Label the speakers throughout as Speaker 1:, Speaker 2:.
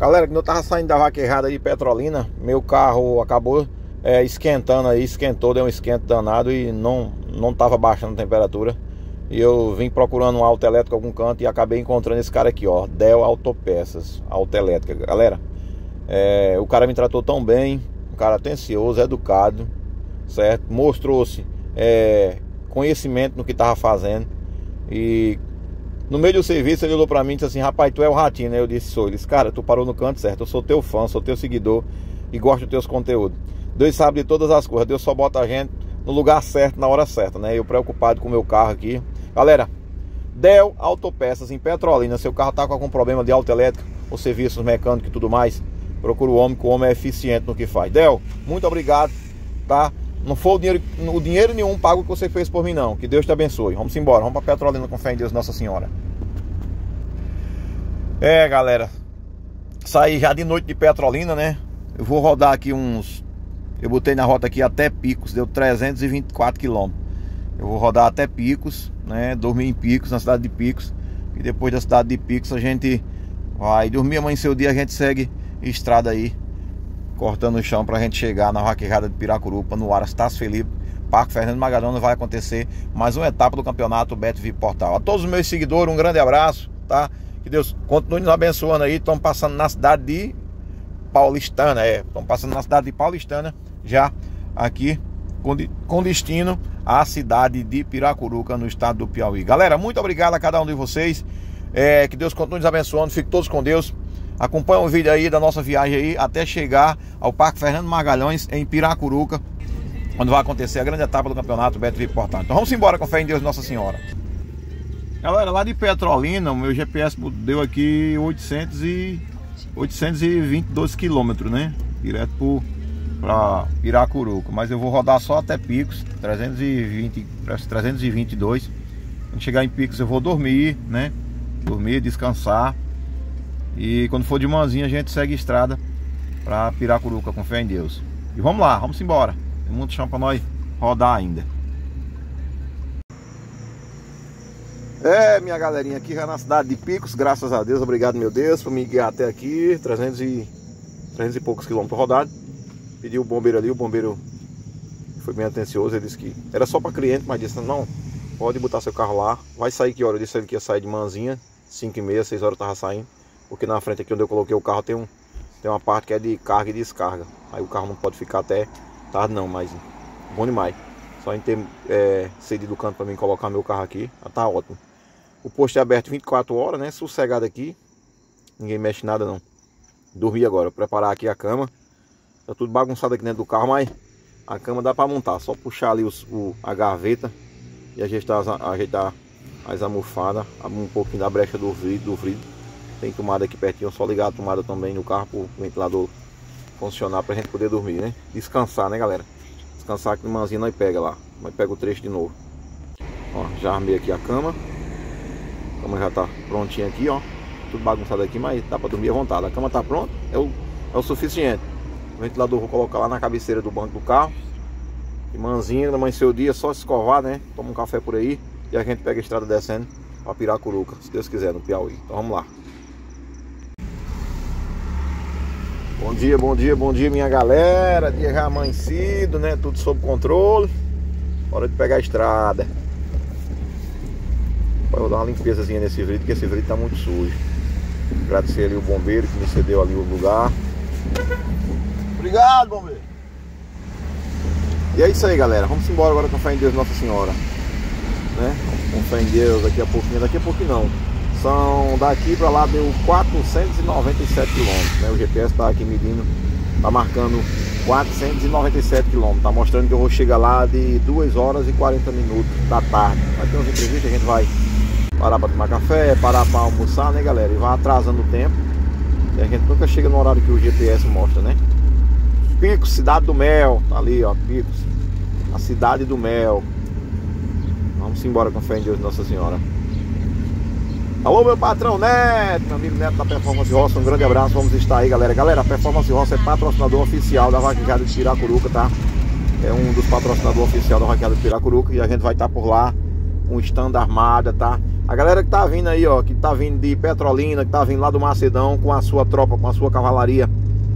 Speaker 1: Galera, quando eu tava saindo da vaquejada de Petrolina, meu carro acabou é, esquentando aí, esquentou, deu um esquento danado e não, não tava baixando a temperatura. E eu vim procurando um auto elétrico algum canto e acabei encontrando esse cara aqui, ó, Del Autopeças, autoelétrica. Galera, é, o cara me tratou tão bem, um cara atencioso, educado, certo? Mostrou-se é, conhecimento no que tava fazendo. E no meio do serviço ele olhou pra mim e disse assim, rapaz, tu é o ratinho, né? Eu disse, sou. Ele disse, cara, tu parou no canto certo, eu sou teu fã, sou teu seguidor e gosto dos teus conteúdos. Deus sabe de todas as coisas, Deus só bota a gente no lugar certo, na hora certa, né? Eu preocupado com o meu carro aqui. Galera, Del Autopeças em Petrolina, seu carro tá com algum problema de autoelétrica ou serviços mecânicos e tudo mais, procura o homem, que o homem é eficiente no que faz. Del, muito obrigado, tá? Não foi o dinheiro, o dinheiro nenhum pago que você fez por mim, não. Que Deus te abençoe. Vamos embora, vamos para Petrolina com fé em Deus, Nossa Senhora. É, galera. Saí já de noite de Petrolina, né? Eu vou rodar aqui uns. Eu botei na rota aqui até Picos, deu 324 quilômetros. Eu vou rodar até Picos, né? Dormir em Picos, na cidade de Picos. E depois da cidade de Picos a gente vai dormir, amanhecer o dia, a gente segue estrada aí cortando o chão para a gente chegar na vaquejada de Piracurupa, no Aras Felipe, Parque Fernando Magalhães, vai acontecer mais uma etapa do campeonato Beto VIP Portal. A todos os meus seguidores, um grande abraço, tá? Que Deus continue nos abençoando aí. Estamos passando na cidade de Paulistana, é. Estamos passando na cidade de Paulistana, já aqui com destino à cidade de Piracuruca, no estado do Piauí. Galera, muito obrigado a cada um de vocês. É, que Deus continue nos abençoando. Fiquem todos com Deus. Acompanha o vídeo aí da nossa viagem aí até chegar ao Parque Fernando Magalhães em Piracuruca, onde vai acontecer a grande etapa do campeonato Beto Portal. Então vamos embora com fé em Deus Nossa Senhora. Galera, lá de Petrolina, o meu GPS deu aqui 800 e 822 quilômetros, né? Direto para Piracuruca, mas eu vou rodar só até Picos, 320, 322. Quando chegar em Picos eu vou dormir, né? Dormir, descansar e quando for de manzinha a gente segue estrada para Piracuruca com fé em Deus. E vamos lá, vamos embora. Tem muito chão para nós rodar ainda. É, minha galerinha, aqui já na cidade de Picos, graças a Deus, obrigado meu Deus por me guiar até aqui, 300 e, 300 e poucos quilômetros rodados. Pedi o bombeiro ali, o bombeiro foi bem atencioso, ele disse que era só para cliente, mas disse, não, pode botar seu carro lá, vai sair que hora? Eu disse ele que ia sair de manzinha, 5 e meia, 6 horas tava saindo. Porque na frente aqui onde eu coloquei o carro tem, um, tem uma parte que é de carga e descarga. Aí o carro não pode ficar até tarde não, mas bom demais. Só em ter é, cedido o canto para mim colocar meu carro aqui, tá ótimo. O posto é aberto 24 horas, né? Sossegado aqui. Ninguém mexe nada não. Dormi agora, preparar aqui a cama. Tá tudo bagunçado aqui dentro do carro, mas a cama dá para montar. Só puxar ali os, o, a gaveta e ajeitar, ajeitar as almofadas. Um pouquinho da brecha do vidro, do vidro tem tomada aqui pertinho, só ligar a tomada também no carro para o ventilador funcionar para a gente poder dormir, né? Descansar, né, galera? Descansar que de manzinha nós pega lá. Nós pega o trecho de novo. Ó, já armei aqui a cama. A cama já tá prontinha aqui, ó. Tudo bagunçado aqui, mas dá para dormir à vontade. A cama tá pronta, é o, é o suficiente. O ventilador vou colocar lá na cabeceira do banco do carro. De manzinha, amanhecer o dia, só escovar, né? Toma um café por aí e a gente pega a estrada descendo para Piracuruca, se Deus quiser, no Piauí. Então vamos lá. Bom dia, bom dia, bom dia minha galera. Dia já amanhecido, né? Tudo sob controle. Hora de pegar a estrada. Vou dar uma limpezazinha nesse vidro Porque esse vidro tá muito sujo. Agradecer ali o bombeiro que me cedeu ali o lugar. Obrigado bombeiro. E é isso aí galera. Vamos embora agora com fé em Deus Nossa Senhora. Né? Com fé em Deus daqui a pouquinho. Daqui a pouquinho não são daqui para lá deu 497 quilômetros. Né? O GPS está aqui medindo, está marcando 497 quilômetros. Está mostrando que eu vou chegar lá de 2 horas e 40 minutos da tarde. Vai ter uns entrevistas, a gente vai parar para tomar café, parar para almoçar, né galera? E vai atrasando o tempo. E a gente nunca chega no horário que o GPS mostra, né? Picos, Cidade do Mel, tá ali ó, Picos. A Cidade do Mel. Vamos embora com fé em Deus Nossa Senhora. Alô, meu patrão Neto, meu amigo Neto da Performance Roça, um grande abraço, vamos estar aí, galera. Galera, a Performance Roça é patrocinador oficial da Vaquejada de Piracuruca, tá? É um dos patrocinadores oficiais da Vaquejada de Piracuruca e a gente vai estar por lá com stand armada, tá? A galera que tá vindo aí, ó, que tá vindo de Petrolina, que tá vindo lá do Macedão com a sua tropa, com a sua cavalaria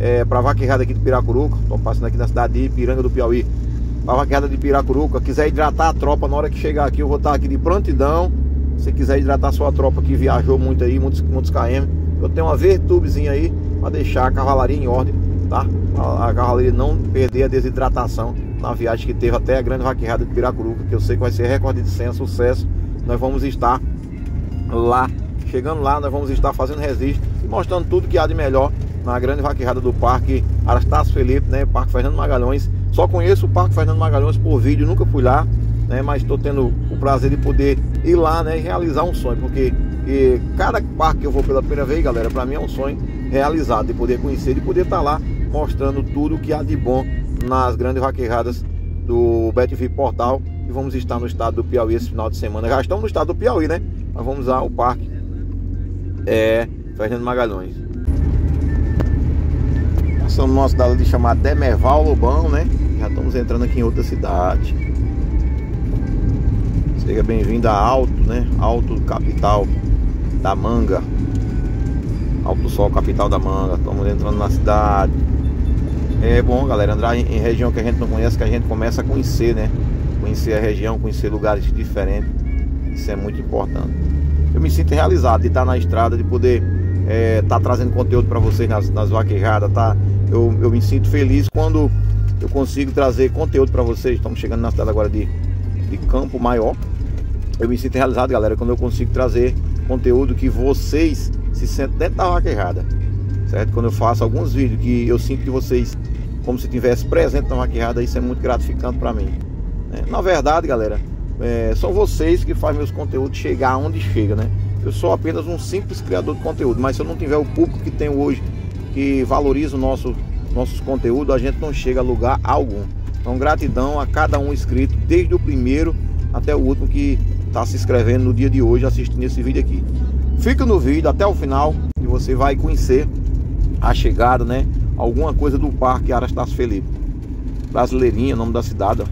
Speaker 1: é, pra vaquejada aqui de Piracuruca. Tô passando aqui na cidade de Ipiranga do Piauí. Pra vaquejada de Piracuruca. Quiser hidratar a tropa na hora que chegar aqui, eu vou estar aqui de prontidão. Se quiser hidratar sua tropa que viajou muito aí, muitos, muitos KM, eu tenho uma Vertubezinha aí pra deixar a cavalaria em ordem, tá? A, a cavalaria não perder a desidratação na viagem que teve até a grande vaquejada de Piracuruca, que eu sei que vai ser recorde de senha, sucesso. Nós vamos estar lá. Chegando lá, nós vamos estar fazendo registro e mostrando tudo que há de melhor na grande vaquejada do Parque Arastácio Felipe, né? Parque Fernando Magalhães. Só conheço o Parque Fernando Magalhães por vídeo, nunca fui lá, né? Mas estou tendo o prazer de poder ir lá, né? E realizar um sonho, porque e cada parque que eu vou pela primeira vez, galera, para mim é um sonho realizado de poder conhecer, de poder estar tá lá mostrando tudo que há de bom nas grandes vaquejadas do BetV Portal e vamos estar no estado do Piauí esse final de semana. Já estamos no estado do Piauí, né? Mas vamos ao parque é, Fernando Magalhães. Passamos numa cidade de chamada Demerval Lobão, né? Já estamos entrando aqui em outra cidade. Seja bem-vindo a Alto, né? Alto Capital da Manga. Alto Sol Capital da Manga. Estamos entrando na cidade. É bom, galera, andar em, região que a gente não conhece, que a gente começa a conhecer, né? Conhecer a região, conhecer lugares diferentes. Isso é muito importante. Eu me sinto realizado de estar na estrada, de poder estar é, tá trazendo conteúdo para vocês nas, nas vaquejadas, tá? Eu, eu me sinto feliz quando eu consigo trazer conteúdo para vocês. Estamos chegando na cidade agora de, de Campo Maior. Eu me sinto realizado, galera, quando eu consigo trazer conteúdo que vocês se sentem dentro da vaquejada. Certo? Quando eu faço alguns vídeos que eu sinto que vocês como se tivesse presente na maquiada, isso é muito gratificante para mim. Né? Na verdade, galera, é, são vocês que fazem meus conteúdos chegar onde chega, né? Eu sou apenas um simples criador de conteúdo, mas se eu não tiver o público que tenho hoje, que valoriza o nosso, nossos conteúdos, a gente não chega a lugar algum. Então, gratidão a cada um inscrito, desde o primeiro até o último que está se inscrevendo no dia de hoje assistindo esse vídeo aqui. Fica no vídeo até o final e você vai conhecer a chegada, né? alguma coisa do Parque Arastácio Felipe. Brasileirinha, nome da cidade.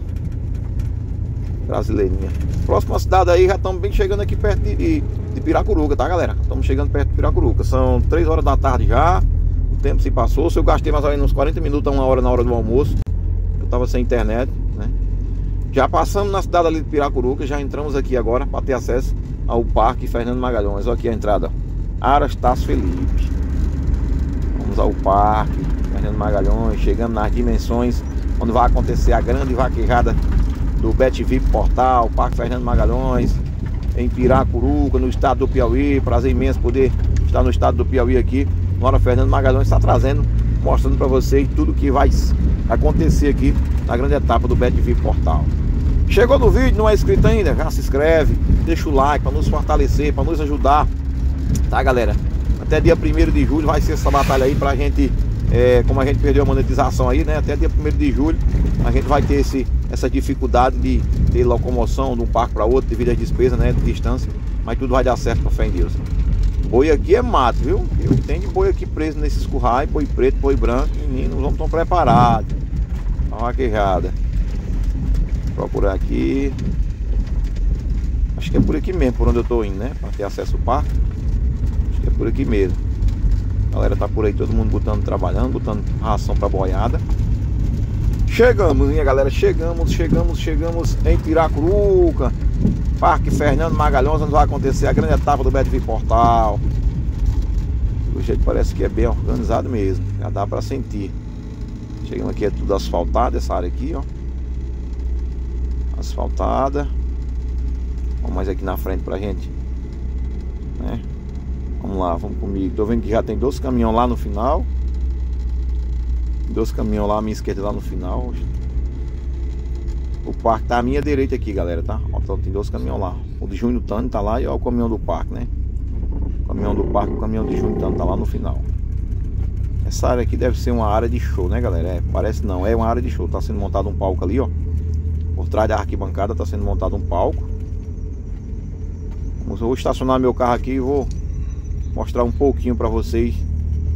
Speaker 1: Brasileirinha. Próxima cidade aí, já estamos bem chegando aqui perto de, de, Piracuruca, tá galera? Estamos chegando perto de Piracuruca. São 3 horas da tarde já. O tempo se passou. Se eu gastei mais ou menos uns 40 minutos a uma hora na hora do almoço. Eu tava sem internet? Já passamos na cidade ali de Piracuruca, já entramos aqui agora para ter acesso ao Parque Fernando Magalhães. Olha aqui a entrada. Arastácio Felipe. Vamos ao parque. Fernando Magalhães, chegando nas dimensões onde vai acontecer a grande vaquejada do BetVip Portal, Parque Fernando Magalhães, em Piracuruca, no estado do Piauí. Prazer imenso poder estar no estado do Piauí aqui. Nora Fernando Magalhães está trazendo, mostrando para vocês tudo que vai acontecer aqui na grande etapa do BetVip Portal. Chegou no vídeo, não é inscrito ainda? Já se inscreve, deixa o like para nos fortalecer, para nos ajudar, tá galera? Até dia 1 de julho vai ser essa batalha aí para a gente é, como a gente perdeu a monetização aí, né? Até dia 1 de julho a gente vai ter esse, essa dificuldade de ter locomoção de um parque para outro devido às despesas, né? De distância. Mas tudo vai dar certo com fé em Deus. Boi aqui é mato, viu? Eu tenho boi aqui preso nesses currais, boi preto, boi branco, meninos vamos estar preparados. Uma vaquejada. Procurar aqui. Acho que é por aqui mesmo, por onde eu estou indo, né? Para ter acesso ao parque. Acho que é por aqui mesmo. A galera tá por aí, todo mundo botando, trabalhando, botando ração pra boiada. Chegamos, minha galera, chegamos, chegamos, chegamos em Piracuruca. Parque Fernando Magalhães, onde vai acontecer a grande etapa do BetV Portal. Do jeito parece que é bem organizado mesmo, já dá pra sentir. Chegamos aqui, é tudo asfaltado, essa área aqui, ó. Asfaltada. Vamos mais aqui na frente pra gente, né? Vamos lá, vamos comigo. Tô vendo que já tem dois caminhões lá no final. Dois caminhões lá à minha esquerda lá no final. O parque tá à minha direita aqui, galera, tá? Ó, então tem dois caminhões lá. O de Júnior Tano tá lá e ó, o caminhão do parque, né? O caminhão do parque, o caminhão de Júnior Tano tá lá no final. Essa área aqui deve ser uma área de show, né, galera? É, parece não, é uma área de show. Tá sendo montado um palco ali, ó. Trás da arquibancada tá sendo montado um palco. Eu vou estacionar meu carro aqui e vou mostrar um pouquinho para vocês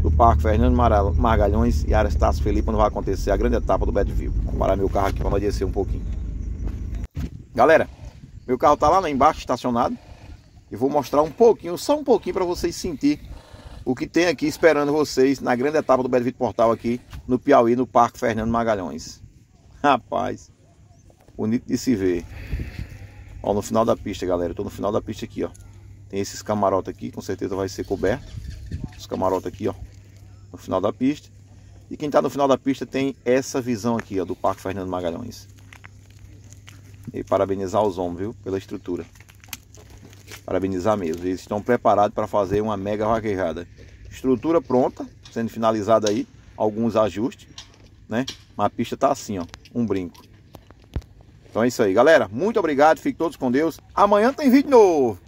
Speaker 1: do Parque Fernando Margalhões e Arestácio Felipe quando vai acontecer a grande etapa do Bedville. Vou parar meu carro aqui para descer um pouquinho. Galera, meu carro tá lá, lá embaixo estacionado. E vou mostrar um pouquinho, só um pouquinho para vocês sentir o que tem aqui esperando vocês na grande etapa do Beto Vitor Portal aqui no Piauí, no Parque Fernando Magalhães. Rapaz, bonito de se ver. Ó, no final da pista, galera. Eu tô no final da pista aqui, ó. Tem esses camarotes aqui, com certeza vai ser coberto. Os camarotes aqui, ó. No final da pista. E quem tá no final da pista tem essa visão aqui, ó, do Parque Fernando Magalhães. E parabenizar os homens, viu, pela estrutura. Parabenizar mesmo. Eles estão preparados para fazer uma mega vaquejada. Estrutura pronta, sendo finalizada aí. Alguns ajustes, né? Mas a pista tá assim, ó. Um brinco. Então é isso aí, galera. Muito obrigado. Fiquem todos com Deus. Amanhã tem vídeo novo.